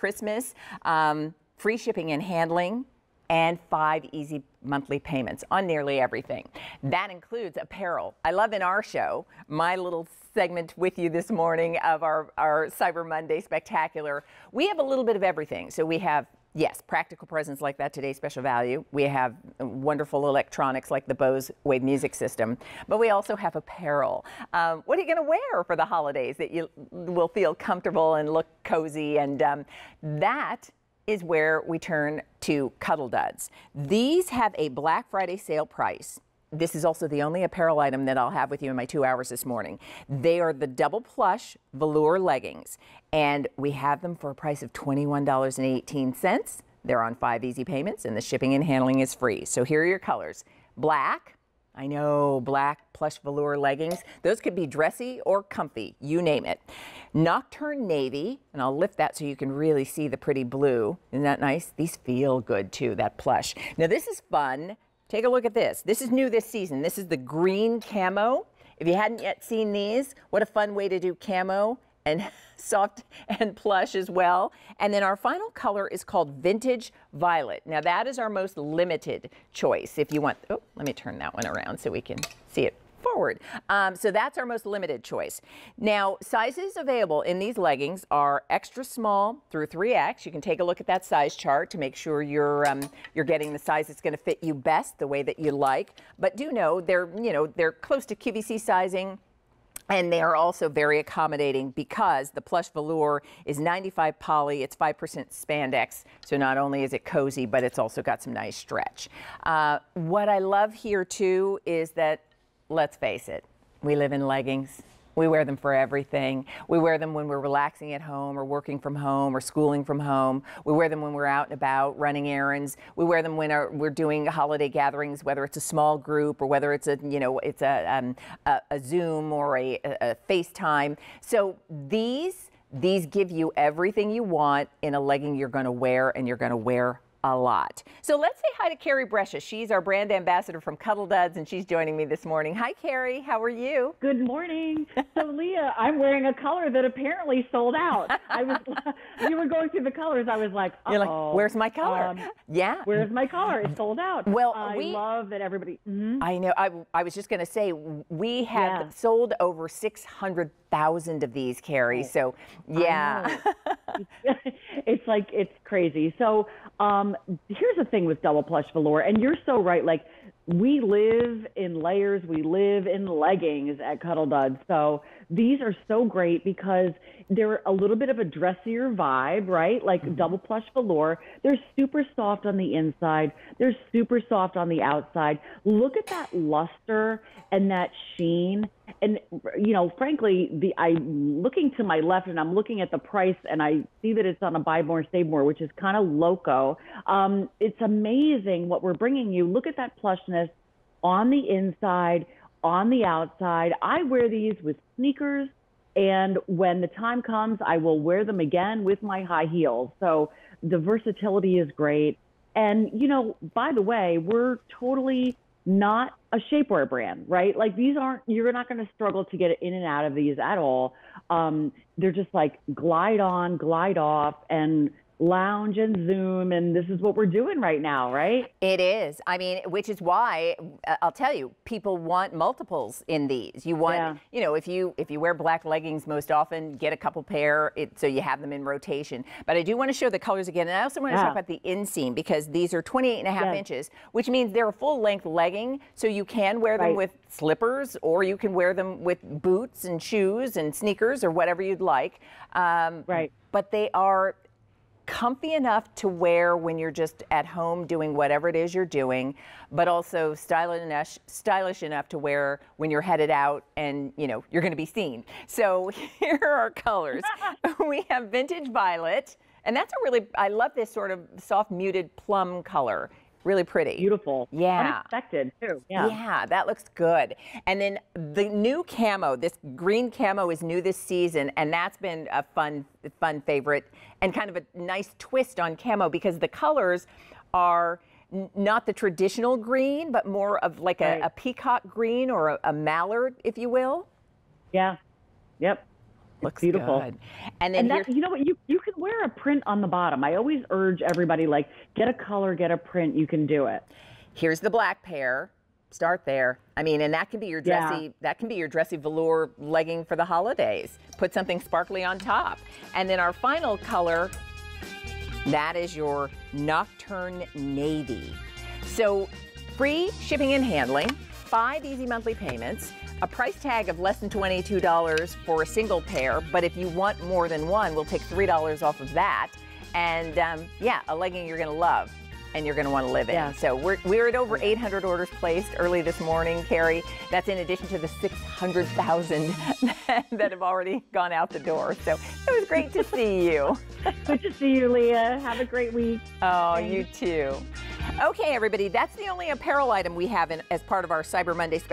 Christmas. Um, free shipping and handling and five easy monthly payments on nearly everything. That includes apparel. I love in our show, my little segment with you this morning of our, our Cyber Monday Spectacular, we have a little bit of everything. So we have Yes, practical presents like that today, special value. We have wonderful electronics like the Bose Wave music system, but we also have apparel. Um, what are you going to wear for the holidays that you will feel comfortable and look cozy? And um, that is where we turn to Cuddl Duds. These have a Black Friday sale price. This is also the only apparel item that I'll have with you in my two hours this morning. They are the double plush velour leggings, and we have them for a price of $21.18. They're on five easy payments, and the shipping and handling is free. So here are your colors black, I know, black plush velour leggings. Those could be dressy or comfy, you name it. Nocturne navy, and I'll lift that so you can really see the pretty blue. Isn't that nice? These feel good too, that plush. Now this is fun. Take a look at this. This is new this season. This is the green camo. If you hadn't yet seen these, what a fun way to do camo and soft and plush as well. And then our final color is called Vintage Violet. Now that is our most limited choice. If you want, oh, let me turn that one around so we can see it forward. Um, so that's our most limited choice. Now, sizes available in these leggings are extra small through 3X. You can take a look at that size chart to make sure you're um, you're getting the size that's going to fit you best, the way that you like. But do know they're you know they're close to QVC sizing. And they are also very accommodating because the plush velour is 95 poly, it's 5% spandex. So not only is it cozy, but it's also got some nice stretch. Uh, what I love here too is that, let's face it, we live in leggings. We wear them for everything. We wear them when we're relaxing at home or working from home or schooling from home. We wear them when we're out and about running errands. We wear them when our, we're doing holiday gatherings, whether it's a small group or whether it's a, you know, it's a, um, a, a, Zoom or a, a FaceTime. So these, these give you everything you want in a legging you're going to wear and you're going to wear a lot. So let's say hi to Carrie Brescia. She's our brand ambassador from Cuddl Duds, and she's joining me this morning. Hi, Carrie. How are you? Good morning. So, Leah, I'm wearing a color that apparently sold out. I was, you were going through the colors. I was like, You're like, where's my color? Um, yeah. Where's my color? It's sold out. Well, I we love that everybody. Mm-hmm. I know. I, I was just going to say, we have yeah. sold over 600,000 of these, Carrie. Oh, so, yeah. it's like, it's crazy. So, um, here's the thing with double plush velour, and you're so right. Like we live in layers, we live in leggings at Cuddl Duds. So these are so great because they're a little bit of a dressier vibe, right? Like mm-hmm. double plush velour. They're super soft on the inside. They're super soft on the outside. Look at that luster and that sheen. And you know, frankly, the I'm looking to my left and I'm looking at the price and I see that it's on a buy more save more, which is kind of loco. Um, it's amazing what we're bringing you. Look at that plushness on the inside on the outside. I wear these with sneakers, and when the time comes, I will wear them again with my high heels. So the versatility is great. And, you know, by the way, we're totally not a shapewear brand, right? Like these aren't, you're not going to struggle to get in and out of these at all. Um, they're just like glide on, glide off, and lounge and Zoom, and this is what we're doing right now, right? It is. I mean, which is why uh, I'll tell you, people want multiples in these. You want, yeah. you know, if you if you wear black leggings most often, get a couple pair, it, so you have them in rotation. But I do want to show the colors again, and I also want to yeah. talk about the inseam because these are 28 and a half yes. inches, which means they're a full length legging, so you can wear them right. with slippers or you can wear them with boots and shoes and sneakers or whatever you'd like. Um, right. But they are comfy enough to wear when you're just at home doing whatever it is you're doing, but also stylish enough, stylish enough to wear when you're headed out and you know you're going to be seen. So here are our colors. we have vintage violet, and that's a really I love this sort of soft muted plum color. Really pretty. Beautiful. Yeah. Unexpected too. Yeah. Yeah, that looks good. And then the new camo, this green camo is new this season, and that's been a fun, fun favorite and kind of a nice twist on camo because the colors are not the traditional green, but more of like right. a, a, peacock green or a, a, mallard, if you will. Yeah. Yep. Looks beautiful. Good. And then and that, you know what you you wear a print on the bottom. I always urge everybody like get a color, get a print. You can do it. Here's the black pair. Start there. I mean, and that can be your dressy Yeah. that can be your dressy velour legging for the holidays. Put something sparkly on top. And then our final color, that is your nocturne navy. So free shipping and handling, five easy monthly payments, a price tag of less than $22 for a single pair, but if you want more than one, we'll take $3 off of that. And um, yeah, a legging you're gonna love and you're gonna wanna live in. Yeah. So we're, we're at over 800 orders placed early this morning, Carrie. That's in addition to the 600,000 that have already gone out the door. So it was great to see you. Good to see you, Leah. Have a great week. Oh, Thanks. you too. Okay, everybody, that's the only apparel item we have in, as part of our Cyber Monday special.